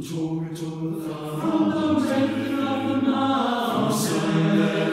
From to the Father, from the breaking of the dawn, from